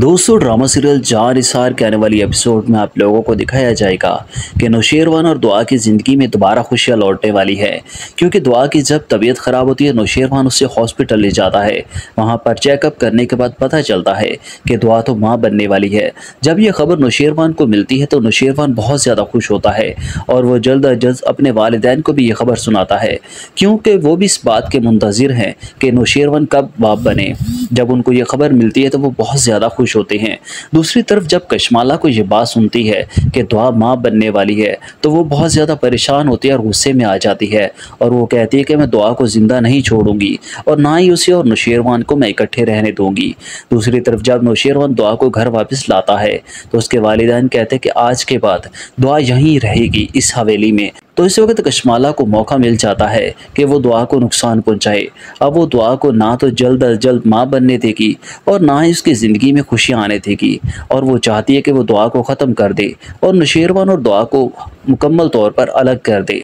दोस्तों drama serial जान इसार के आने वाली एपिसोड में आप लोगों को दिखाया जाएगा कि नौशेरवान और दुआ की ज़िंदगी में दोबारा खुशियाँ लौटने वाली है। क्योंकि दुआ की जब तबीयत ख़राब होती है, नौशेरवान उससे हॉस्पिटल ले जाता है। वहाँ पर चेकअप करने के बाद पता चलता है कि दुआ तो माँ बनने वाली है। जब यह खबर नौशेरवान को मिलती है तो नौशेरवान बहुत ज़्यादा खुश होता है और वह जल्द अज जल्द अपने वालदेन को भी यह खबर सुनाता है। क्योंकि वो भी इस बात के मुंतज़र हैं कि नौशेरवान कब बाप बने। जब उनको ये खबर मिलती है तो वो बहुत ज़्यादा खुश होते हैं। दूसरी तरफ़ जब कशमाला को ये बात सुनती है कि दुआ माँ बनने वाली है तो वो बहुत ज़्यादा परेशान होती है और गुस्से में आ जाती है और वो कहती है कि मैं दुआ को ज़िंदा नहीं छोड़ूँगी और ना ही उसे और नौशेरवान को मैं इकट्ठे रहने दूँगी। दूसरी तरफ़ जब नौशेरवान दुआ को घर वापस लाता है तो उसके वालिदैन कहते हैं कि आज के बाद दुआ यहीं रहेगी इस हवेली में। तो इस वक्त कश्माला को मौका मिल जाता है कि वो दुआ को नुकसान पहुँचाए। अब वो दुआ को ना तो जल्द अज जल्द माँ बनने देगी और ना ही उसकी ज़िंदगी में खुशियाँ आने देगी। और वो चाहती है कि वो दुआ को ख़त्म कर दे और नशेरवान और दुआ को मुकम्मल तौर पर अलग कर दे।